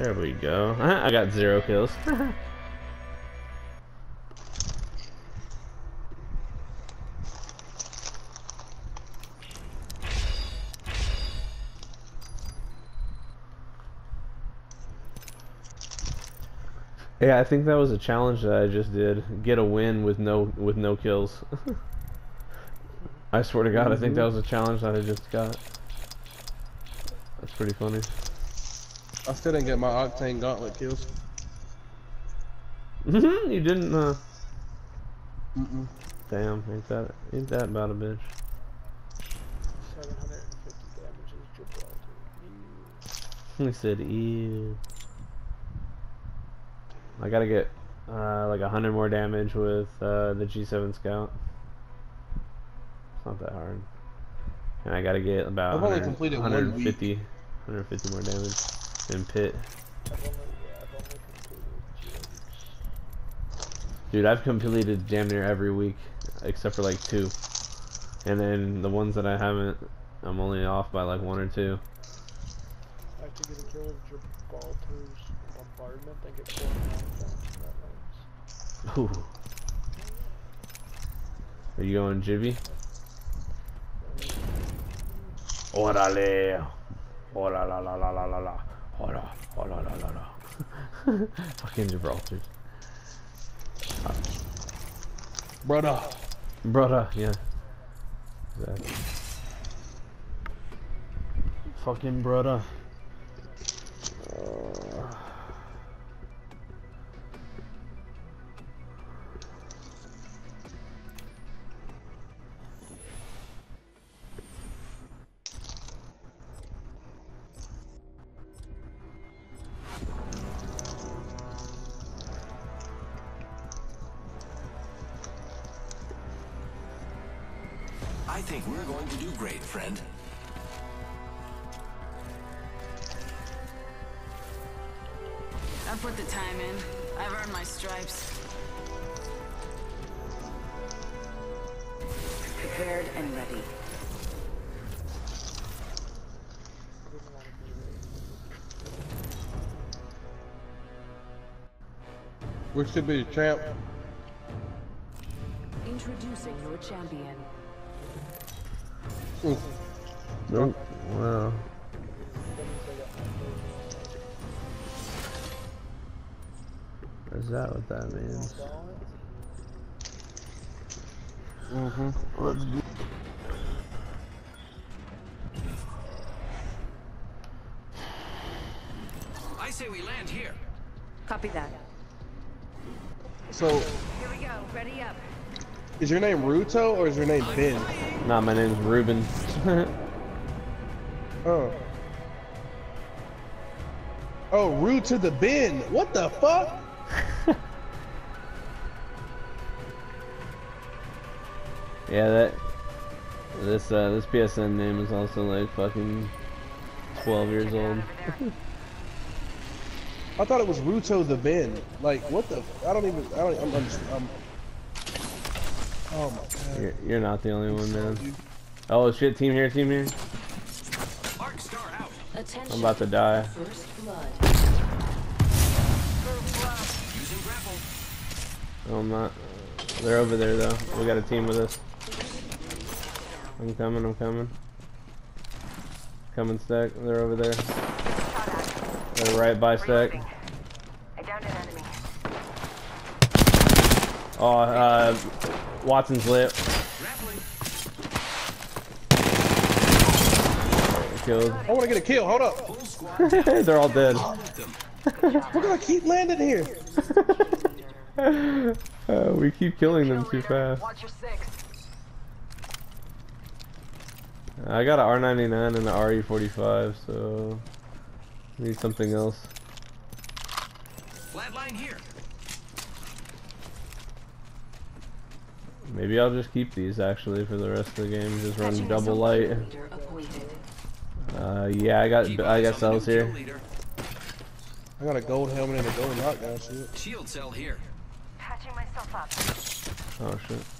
There we go. Ah, I got zero kills. yeah, I think that was a challenge that I just did. Get a win with no with no kills. I swear to God, I think that mm-hmm. was a challenge that I just got. That's pretty funny. I still didn't get my Octane Gauntlet kills. you didn't, uh... Mm -mm. Damn, ain't that, ain't that about a bitch. 750 damage is Gibraltar. He said, ew. I gotta get, uh, like a hundred more damage with, uh, the G7 Scout. It's not that hard. And I gotta get about I've only 100 completed 150, 150 more damage in Pit. I've only, yeah, I've only completed GX. Dude, I've completed damn near every week, except for like two. And then the ones that I haven't, I'm only off by like one or two. I have to get a kill with Gibraltar's bombardment and get four knockdowns from. Ooh. Are you going Jibby? Orale. Ora la la la la la ora la la la. Fucking Gibraltar. Brother. Brother, yeah. Exactly. Fucking brother. Uh, stripes. Prepared and ready. I didn't want to be there. Which should be the champ. Introducing your champion. Ooh. nope. Wow. Is that what that means? Mm-hmm. Let's do I say we land here. Copy that. So, Here we go. Ready up. is your name Ruto or is your name Ben? Nah, my name's Ruben. Oh. Oh, Root to the bin. What the fuck? Yeah, that this uh this PSN name is also like fucking 12 years old. I thought it was Ruto the bin. Like, what the? I don't even. I don't. I'm. I'm, just, I'm oh my god. You're, you're not the only one, man. Oh shit, team here, team here. Arc star out. Attention. I'm about to die. First blood. Using grapple. No, I'm not. They're over there though. We got a team with us. I'm coming, I'm coming. Coming stack. They're over there. They're right by stack. I downed an enemy. Oh, uh, Watson's lit. Killed. I want to get a kill. Hold up. They're all dead. We're gonna keep landing here. Uh, we keep killing them too fast. Watch your six. I got an R99 and an RE45, so need something else. Flatline here. Maybe I'll just keep these actually for the rest of the game. Just run Patching double light. Uh, yeah, I got Keep I got cells here. I got a gold helmet and a gold knockdown shit. Shield cell here. Patching myself up. Oh shit.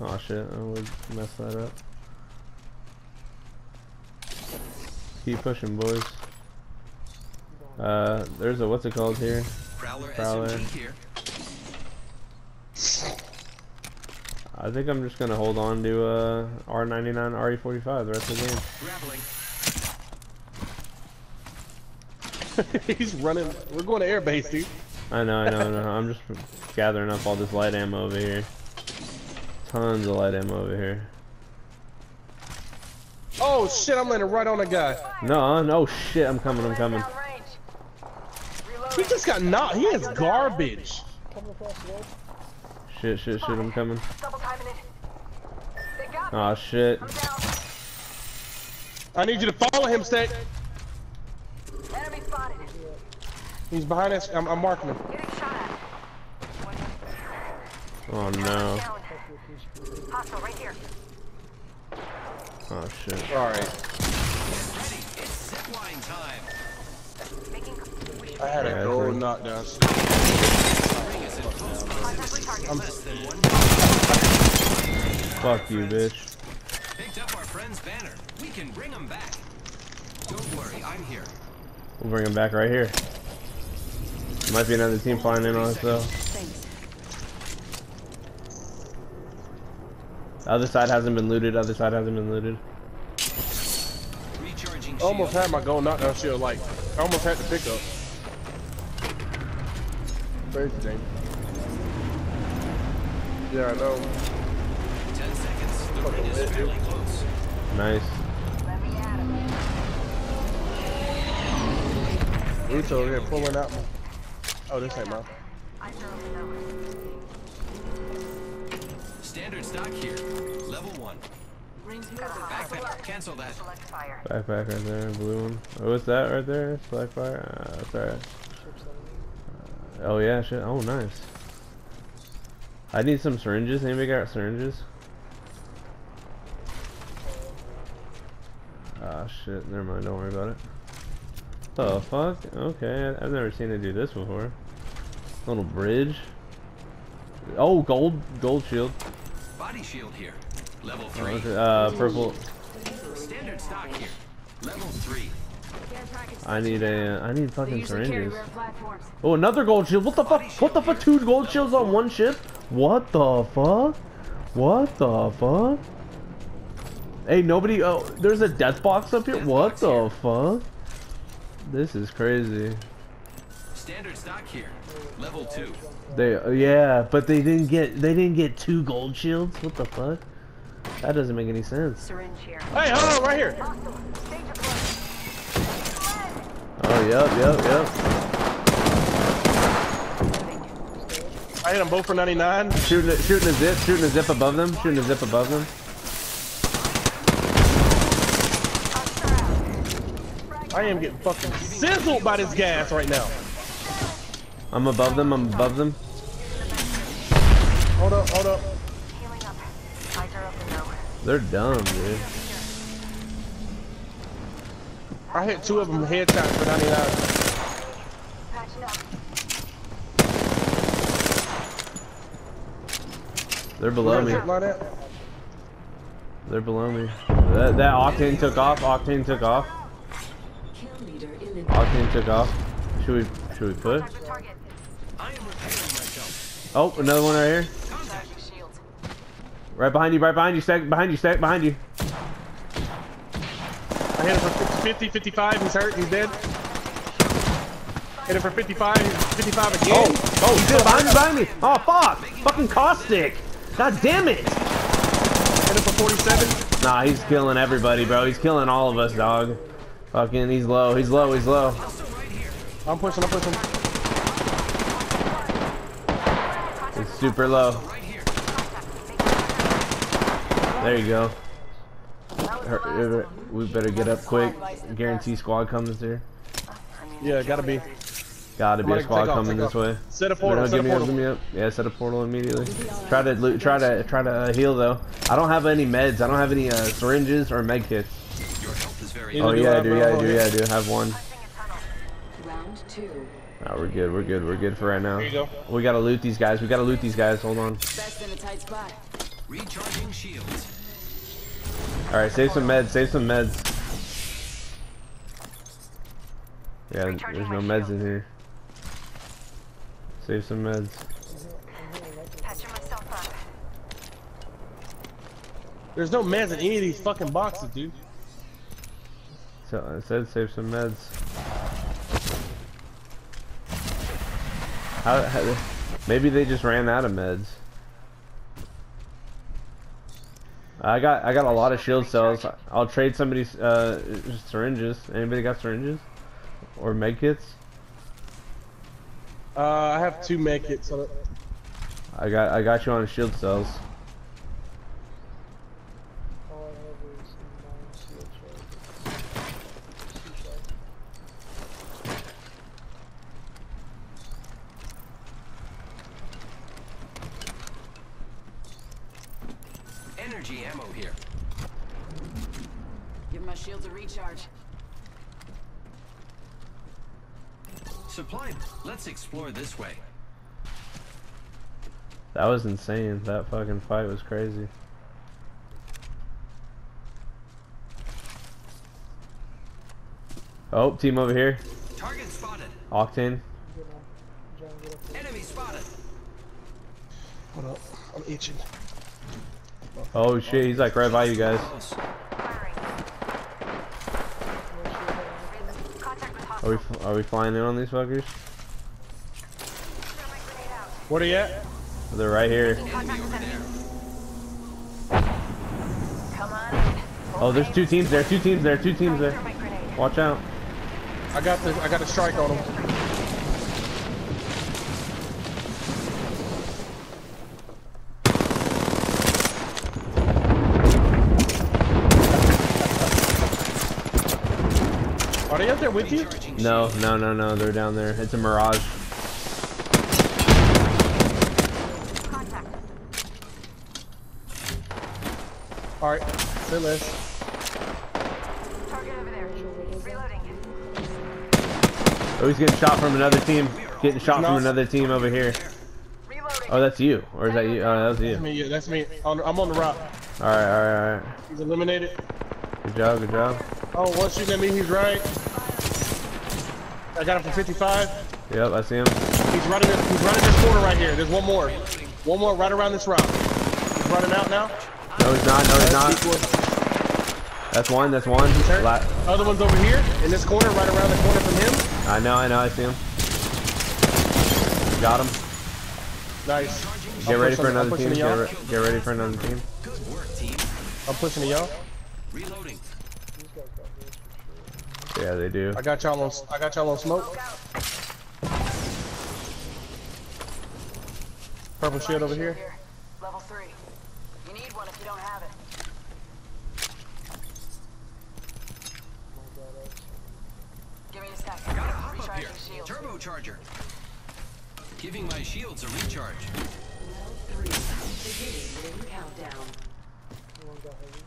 Oh shit, I would mess that up. Keep pushing, boys. Uh, there's a what's it called here? Prowler, Prowler. Here. I think I'm just gonna hold on to uh R99, RE45 the rest of the game. Grappling. He's running. We're going to airbase, dude. I know, I know, I know. I'm just gathering up all this light ammo over here. Tons of light ammo over here. Oh shit! I'm landing right on a guy. No, uh, no shit. I'm coming. I'm coming. He just got knocked. He is garbage. Coming across the road. Shit, shit, shit. I'm coming. Double timing it. They got me. Oh shit. I'm down. I need you to follow him, Steak. He's behind us. I'm, I'm marking him. Getting shot at. Oh no. Down. Fuck your piece of shit. Hostile right here. Oh shit. All right. Ready. It's zipline time. Making I had Yeah, a gold three. knockdown. Ring is in close proximity. target. Less than one. Fuck you, bitch. Picked up our friend's banner. We can bring him back. Don't worry, I'm here. We'll bring him back right here. Might be another team flying in on us though. The other side hasn't been looted. Other side hasn't been looted. Recharging I almost shield. had my gold knockdown shield. Like I almost had to pick up. Crazy thing. Yeah, I know. Ten seconds. The ring is fairly close. Nice. Let me at him. Roots over here pulling out. My... Oh, this ain't mine. I throw him Standard stock here. Level one. Backpack. Cancel that. Select fire. Backpack right there, blue one. Oh, what's that right there? Black fire. Uh, that's alright. Ships. Oh yeah, shit. Oh nice. I need some syringes. Anybody got syringes? Ah shit. Never mind. Don't worry about it. The fuck? Okay, I've never seen it do this before. Little bridge. Oh, gold, gold shield. Body shield here. Level three. okay, Uh, purple. Standard stock here. Level three. I need a. I need fucking usually syringes. Oh, another gold shield. What the fuck? What the fuck? Two gold shields on one ship? What the fuck? What the fuck? Hey, nobody. Oh, there's a death box up here. What the fuck? This is crazy. Standard stock here. Level two. They, yeah, but they didn't get. They didn't get two gold shields. What the fuck? That doesn't make any sense. Syringe here. Hey, hold on, right here. Hostile. Stage approach. Oh, yep, yep, yep. I hit them both for 99. Shooting, a, shooting a zip, shooting a zip above them, shooting a zip above them. I am getting fucking sizzled by this gas right now. I'm above them. I'm above them. Hold up, hold up. Healing up. Eyes are open though. They're dumb, dude. I hit two of them headshots for 99. Patching up. They're below me. Zip line at? They're below me. That, that octane took off. Octane took off. Octane took off. Should we? Should we push? Oh, another one right here. Right behind you. Right behind you. Stack behind you. Stack behind you. I hit him for 50, 55. He's hurt. He's dead. Hit him for 55. He's 55 again. Oh, oh, he's dead behind me. Behind me. Oh, fuck. Fucking caustic. God damn it. Hit him for 47. Nah, he's killing everybody, bro. He's killing all of us, dog. Fucking, he's low. He's low. He's low. Also right here. I'm pushing, I'm pushing. He's super low. There you go. Her- her- We better get up quick. Guarantee squad comes here. Yeah, gotta be. Gotta be a squad off, coming this off. way. Set a portal, no, set a give me up, give me up. Yeah, set a portal immediately. Try to loot, try to try to uh, heal though. I don't have any meds. I don't have any uh, syringes or med kits. Your health is very Oh yeah, I, I do. bro. Yeah, I do. Yeah, I do. Have one. Placing a tunnel. Round two. Oh, we're good. We're good. We're good for right now. There you go. We gotta loot these guys. We gotta loot these guys. Hold on. Best in a tight spot. recharging shields. All right, save some meds. Save some meds. Yeah, Recharging there's no my meds in here. Save some meds. I'm healing up. Patching myself up. There's no meds in any of these fucking boxes, dude. So I said save some meds. How, how, maybe they just ran out of meds. I got I got a lot of shield cells. I'll trade somebody's uh, syringes. Anybody got syringes or med kits? Uh, I have two med kits. I got I got you on shield cells. All I have is nine shield charges. C-sharp. Energy ammo here. Give my shields a recharge. Supply. Let's explore this way. That was insane. That fucking fight was crazy. Oh, team over here. Target spotted. Octane. Getting up. Trying to get up there. Enemy spotted. hold up, I'm itching. Oh shit, he's like right by you guys. Close. Firing. No shield on. Contact with Are we are we flying in on these fuckers? Throw are grenade out. Where they at? They're right here. Contact with enemy. Come on in. Oh, there's two teams there. Two teams there. Two teams there. Watch out. I got the I got a strike on them. Are they up there with you? No, no, no, no. They're down there. It's a mirage. All right, say less. Target over there. Reloading. Oh, he's getting shot from another team. Getting shot from another team over here. Reloading. Oh, that's you. Or is that you? Oh, that was you. That's me. Yeah, that's me. I'm on the rock. All right, all right, all right. He's eliminated. Good job, good job. Oh, one shooting at me. He's right. I got him for 55. Yep, I see him. He's running. This, he's running this corner right here. There's one more. One more right around this rock. He's running out now. No, he's not. No, he's not. That's one. That's one. La- Other one's over here in this corner, right around the corner from him. I know, I know. I see him. Got him. Nice. Get I'm ready for I'm another team. Get, re- get ready for another team. Good work, team. I'm pushing to y'all. Reloading. These guys got this for sure. Yeah, they do. I got y'all on. I got y'all on smoke. Purple shield over here. Level three. You need one if you don't have it. My god, that's Give me a second. Gotta hop up here. Recharging shields. Turbocharger. Giving my shields a recharge. no one got heavy.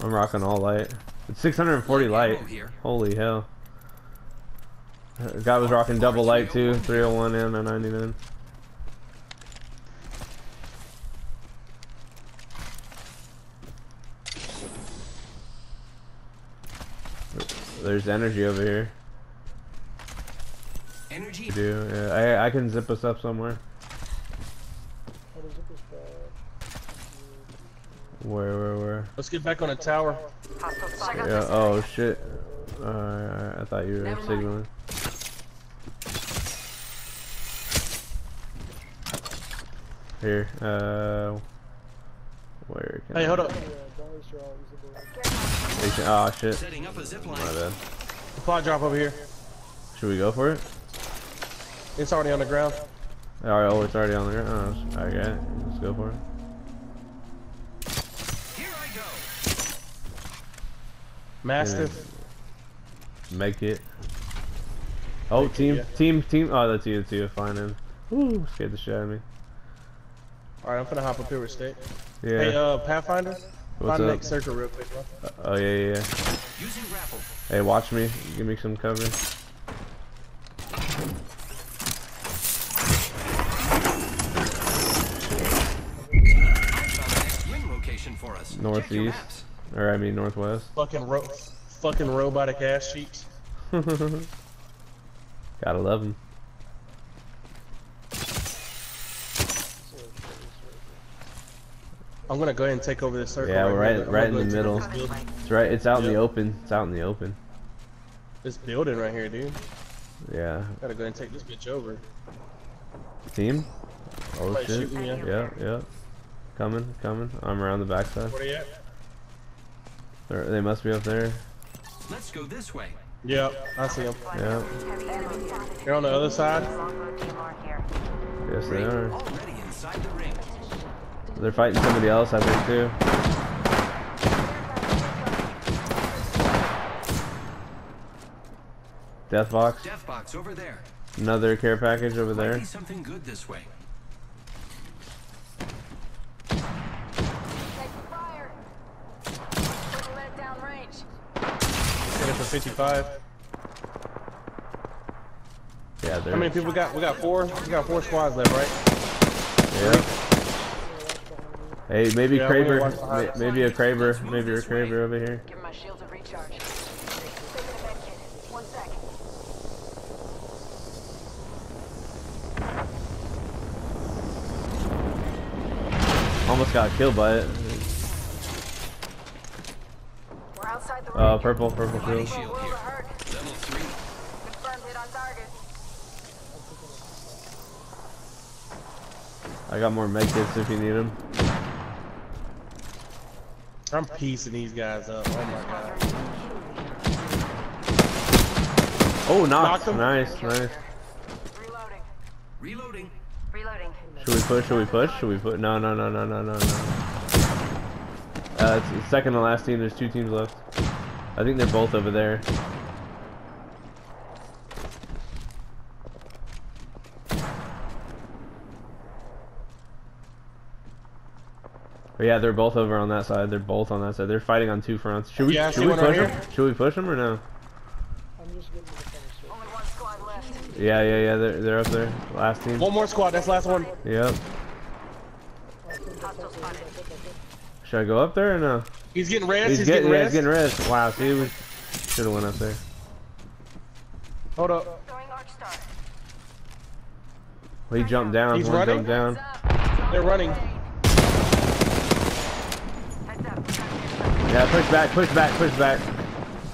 I'm rocking all light. It's 640 light. Holy hell. Uh, Guy was rocking double light too. 301 and a 99. There's energy over here. Energy. You do. Yeah, I I can zip us up somewhere. How does it this bad? Where where where? Let's get back on a tower. Yeah. Oh shit. Uh, I thought you were Never mind. signaling. Here. Uh. Where can Hey, I- hold up. Yeah, don't waste your all these abilities. They Oh shit. Setting up a zip line. My bad. Supply drop over here. Should we go for it? It's already on the ground. Alright, oh, it's already on the ground. Oh, okay. Let's go for it. Here I go. Mastiff. Make it. Oh, team, yeah. team, team. Oh, that's you, that's you. Fine then. Ooh, scared the shit out of me. All right, I'm gonna hop up here with State. Yeah. Hey, uh, Pathfinder. What's Find the up? next circle real quick, bro. oh yeah, yeah, yeah. Hey, watch me. Give me some cover. Found the next ring location for us. Check your Northeast. Or I mean northwest. Fucking ro fucking robotic ass cheeks. Gotta love him. I'm gonna go ahead and take over this circle. Yeah, we're right- right in the middle. into This, building. It's right. It's out in the open. It's out in the open. this building right here, dude. Yeah. Gotta go ahead and take this bitch over. Team. Oh Somebody shit. shooting you. Yeah, yeah. Coming, coming. I'm around the backside. Where they at? They're, they must be up there. Let's go this way. Yep, I see them. Yeah. They're on the other side. Yes, they are. Already inside the ring. They're fighting somebody else, I think, too. Death box. Death box over there. Another care package over there. be something good this way. Take fire. Couldn't let it down range. Hit it for 55. Yeah, How many people we got? We got four. We got four squads left, right? Yeah. Hey, maybe Yeah, we Kraber. want behind may- us. Maybe a Kraber. Let's move Maybe a this. Kraber over here. Give my shields a recharge. Taking a med. One sec. Almost got killed by it. We're outside the. Uh, purple, purple Body shield. shield here. Level three. Confirmed hit on target. I got more medkits if you need them. I'm piecing these guys up. Oh my god. Oh, knocked. Knocked. Nice, nice. Reloading. Reloading. Reloading. Should we push? Should we push? Should we put? No, no, no, no, no, no, no. Uh, it's the second to last team. There's two teams left. I think they're both over there. But yeah, they're both over on that side. They're both on that side. They're fighting on two fronts. Should we? Yeah, should we one right push here. them? Should we push them or no? I'm just getting to the finish. Only one squad left. Yeah, yeah, yeah. They're they're up there. Last team. One more squad. That's last one. Yep. Should I go up there or no? He's getting res. He's, He's, getting, getting, yeah, res. he's getting res. Wow, see, we should have went up there. Hold up. Throwing arc star. Well, he jumped down. He's One running? jumped down. They're running. Heads up. Yeah, push back, push back, push back.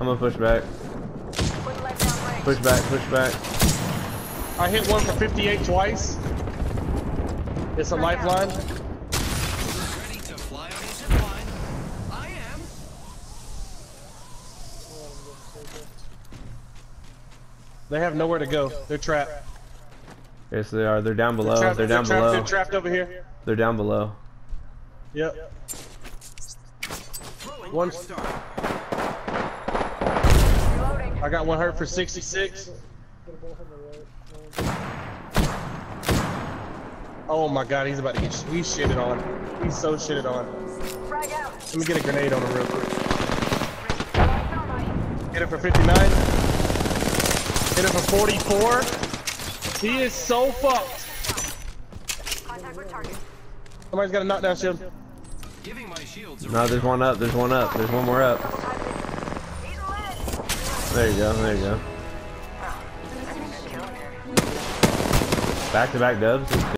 I'm gonna push back. Wouldn't let down range. Push back, push back. I hit one for 58 twice. It's a lifeline. Ready to fly on a zip line. I am. They have nowhere to go. They're trapped. Yes, they are. They're down below. trapped. They're down trapped. below. They're trapped over here. They're down below. Yep. Throwing One- star. I got one hurt for 66. They're both on the right. No, Oh my god, he's about to get sh he's shitted on. He's so shitted on. Let me get a grenade on him real quick. Hit it for 59. Hit it for 44. He is so fucked. Somebody's got a knockdown shield. Giving my shields a No, there's one up. There's one up. There's one more up. There you go. There you go. Back to back dubs.